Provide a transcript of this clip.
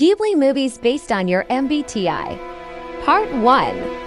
Ghibli movies based on your MBTI. Part 1